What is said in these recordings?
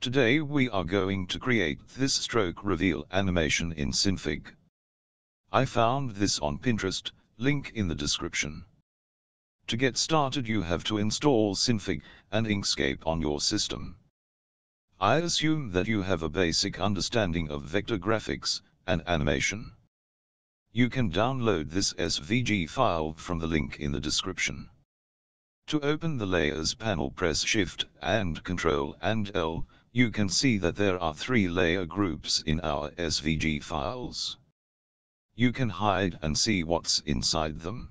Today we are going to create this stroke reveal animation in Synfig. I found this on Pinterest, link in the description. To get started you have to install Synfig and Inkscape on your system. I assume that you have a basic understanding of vector graphics and animation. You can download this SVG file from the link in the description. To open the Layers panel press Shift and Ctrl and L, you can see that there are three layer groups in our SVG files. You can hide and see what's inside them.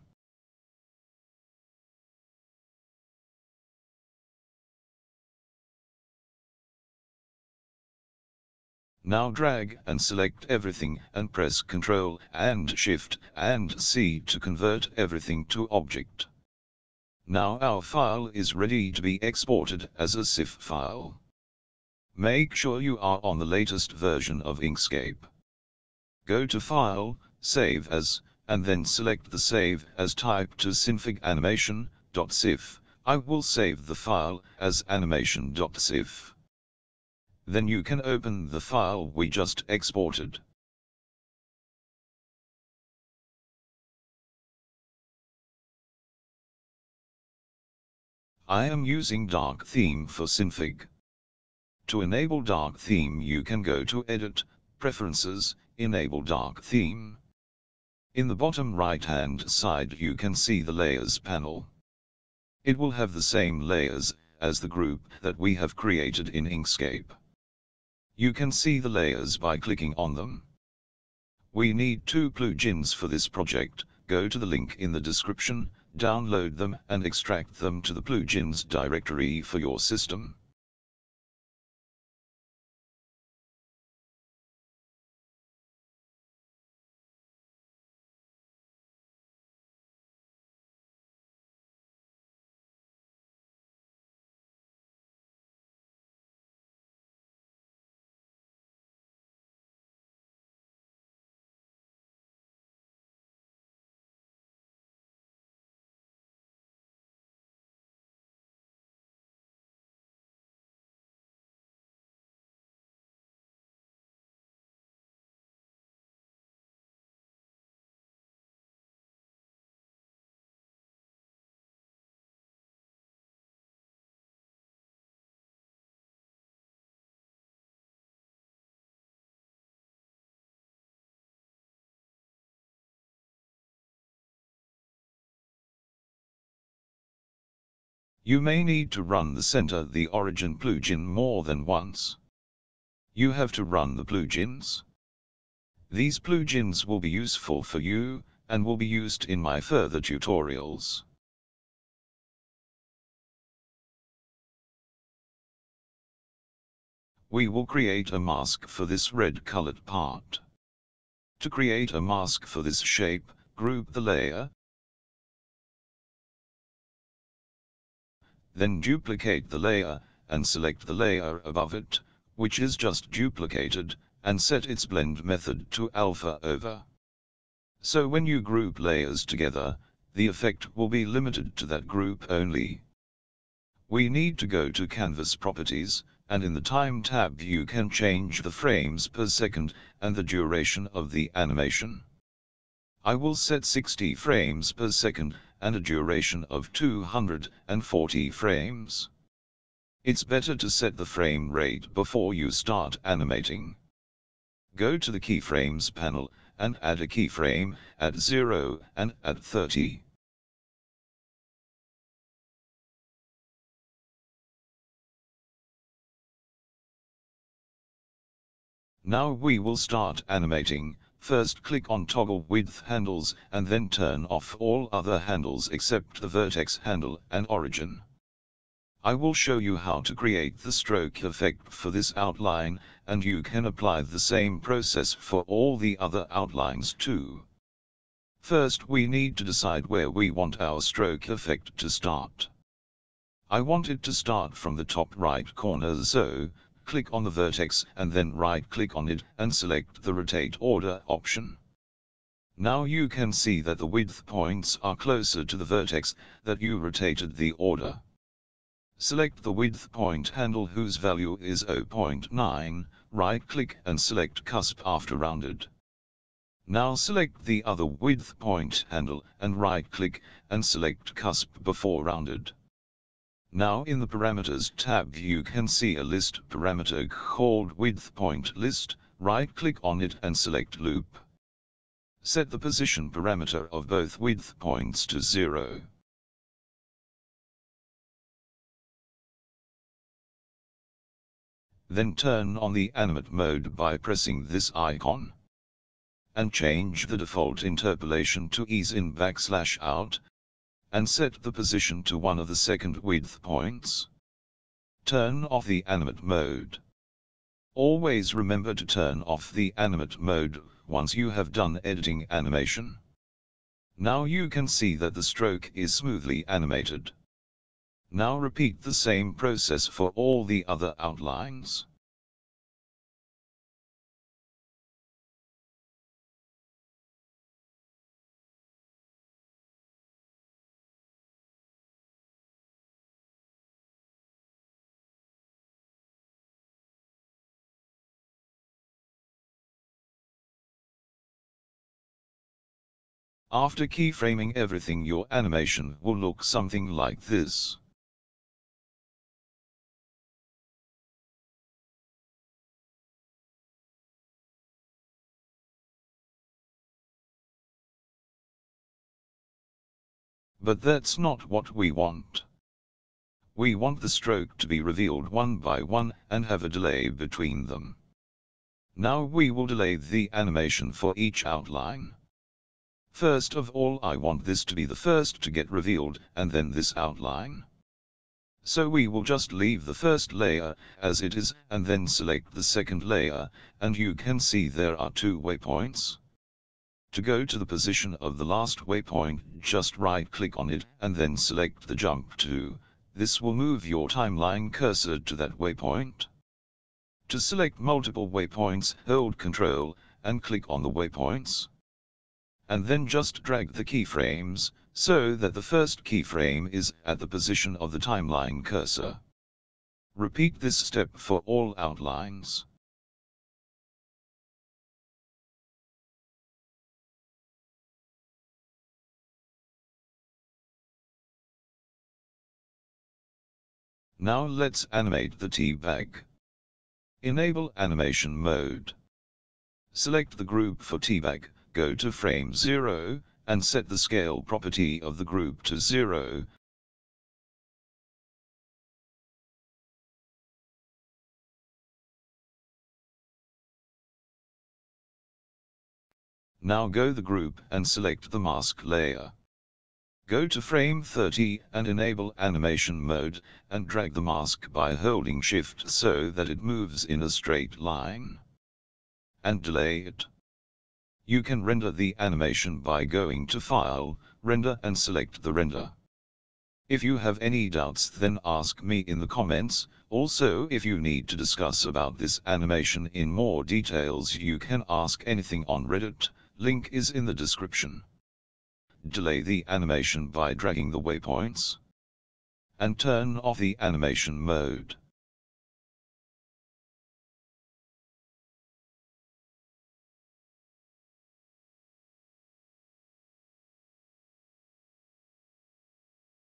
Now drag and select everything and press Ctrl and Shift and C to convert everything to object. Now our file is ready to be exported as a SIF file. Make sure you are on the latest version of Inkscape. Go to File, Save As, and then select the Save As type to Synfig animation.sif. I will save the file as animation.sif then you can open the file we just exported. I am using dark theme for Synfig. To enable dark theme you can go to Edit, Preferences, Enable Dark Theme. In the bottom right hand side you can see the Layers panel. It will have the same layers as the group that we have created in Inkscape. You can see the layers by clicking on them. We need two plugins for this project, go to the link in the description, download them and extract them to the plugins directory for your system. You may need to run the center the origin plugin more than once. You have to run the plugins. These plugins will be useful for you, and will be used in my further tutorials. We will create a mask for this red colored part. To create a mask for this shape, group the layer, Then duplicate the layer, and select the layer above it, which is just duplicated, and set its blend method to alpha over. So when you group layers together, the effect will be limited to that group only. We need to go to Canvas Properties, and in the Time tab you can change the frames per second, and the duration of the animation. I will set 60 frames per second, and a duration of 240 frames. It's better to set the frame rate before you start animating. Go to the keyframes panel, and add a keyframe, at 0 and at 30. Now we will start animating, First click on toggle width handles and then turn off all other handles except the vertex handle and origin. I will show you how to create the stroke effect for this outline, and you can apply the same process for all the other outlines too. First we need to decide where we want our stroke effect to start. I want it to start from the top right corner so, click on the vertex and then right-click on it and select the Rotate Order option. Now you can see that the width points are closer to the vertex that you rotated the order. Select the width point handle whose value is 0.9, right-click and select cusp after rounded. Now select the other width point handle and right-click and select cusp before rounded. Now in the Parameters tab you can see a list parameter called width point list, right-click on it and select loop. Set the position parameter of both width points to 0. Then turn on the animate mode by pressing this icon. And change the default interpolation to ease in backslash out, and set the position to one of the second width points. Turn off the animate mode. Always remember to turn off the animate mode once you have done editing animation. Now you can see that the stroke is smoothly animated. Now repeat the same process for all the other outlines. After keyframing everything your animation will look something like this. But that's not what we want. We want the stroke to be revealed one by one and have a delay between them. Now we will delay the animation for each outline. First of all I want this to be the first to get revealed, and then this outline. So we will just leave the first layer, as it is, and then select the second layer, and you can see there are two waypoints. To go to the position of the last waypoint, just right-click on it, and then select the jump to. This will move your timeline cursor to that waypoint. To select multiple waypoints, hold Ctrl, and click on the waypoints and then just drag the keyframes, so that the first keyframe is at the position of the timeline cursor. Repeat this step for all outlines. Now let's animate the tea bag. Enable animation mode. Select the group for teabag, go to frame 0, and set the scale property of the group to 0. Now go the group and select the mask layer. Go to frame 30 and enable animation mode, and drag the mask by holding shift so that it moves in a straight line. And delay it. You can render the animation by going to File, Render and select the render. If you have any doubts then ask me in the comments, also if you need to discuss about this animation in more details you can ask anything on Reddit, link is in the description. Delay the animation by dragging the waypoints. And turn off the animation mode.